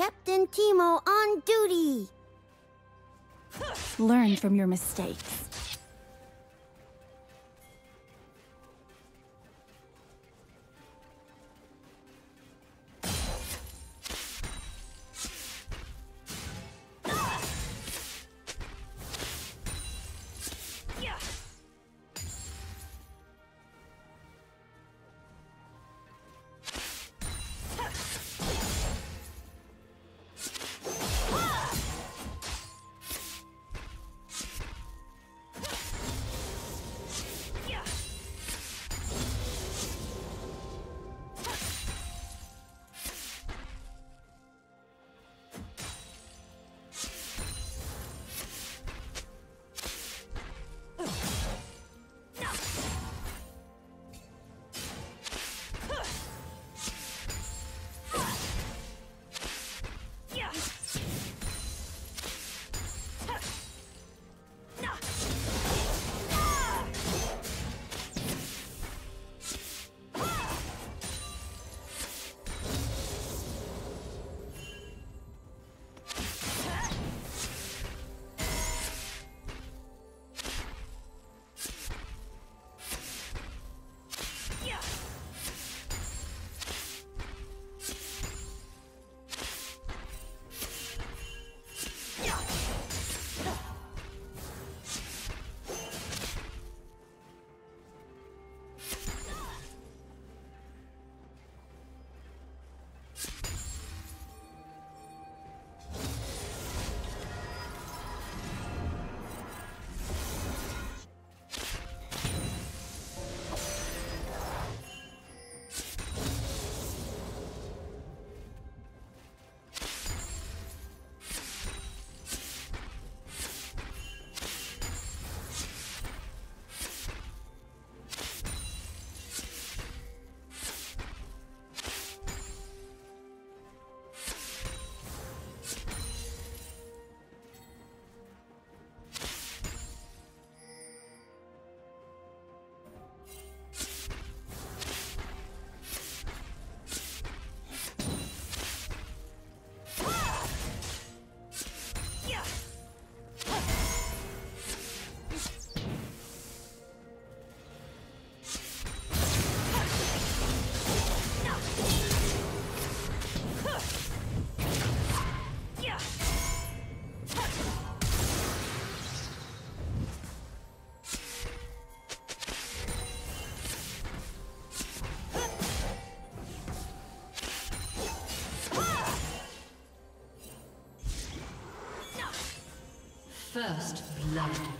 Captain Teemo on duty. Learn from your mistakes. First blood.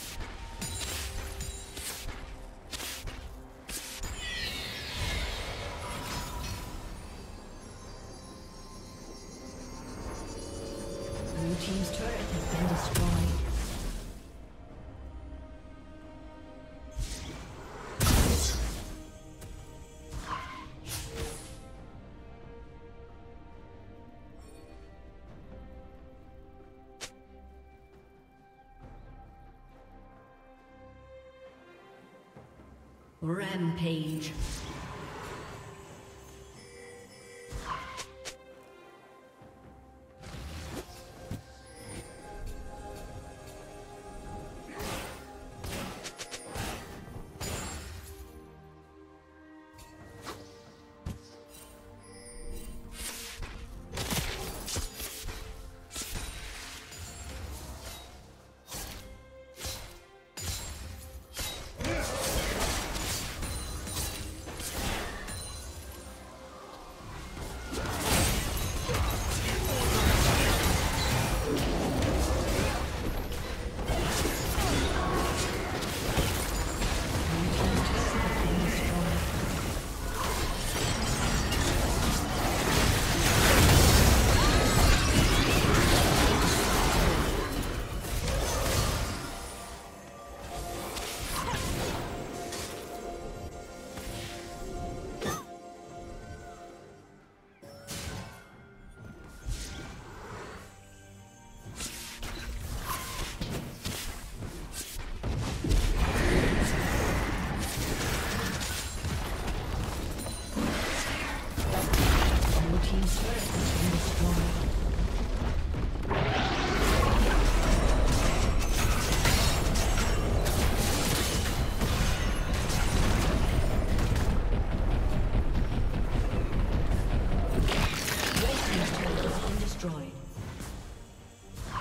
Rampage.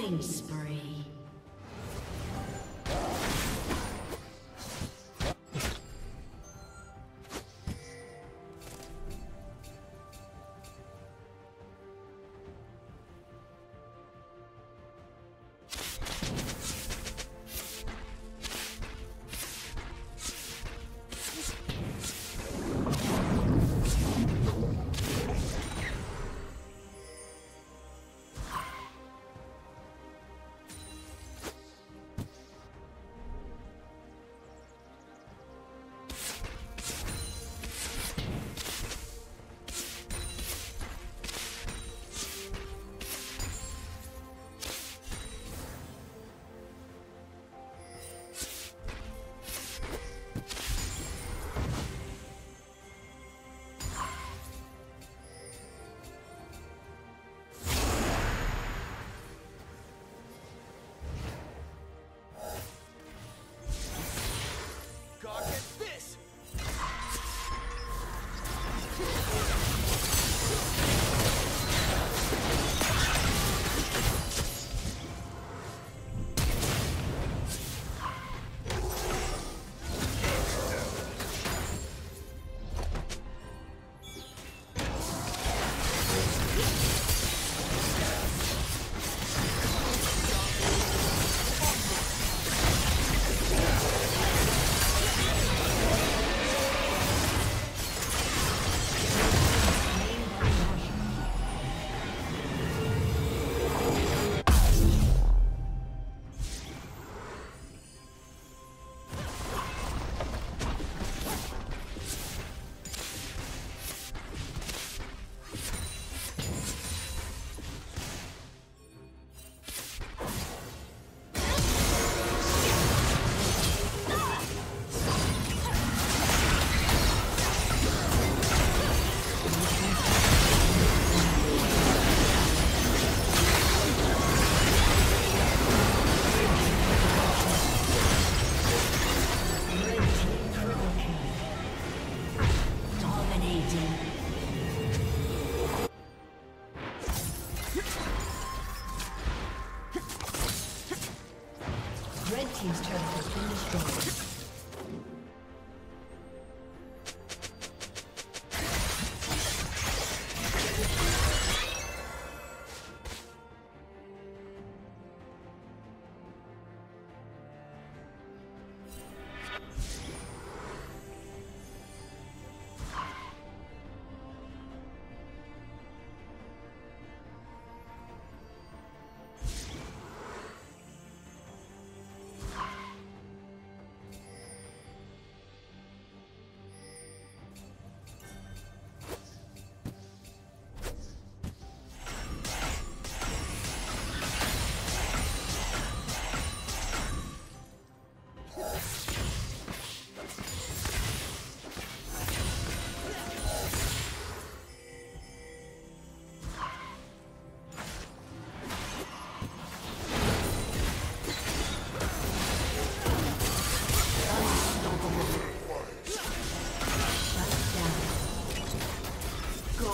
Killing spree.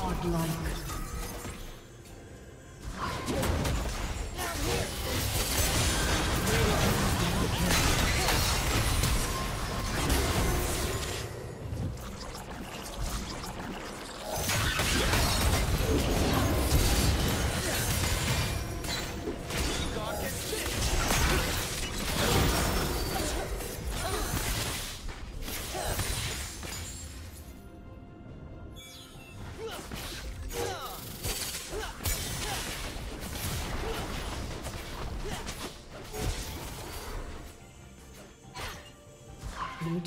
godlike.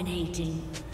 Dominating.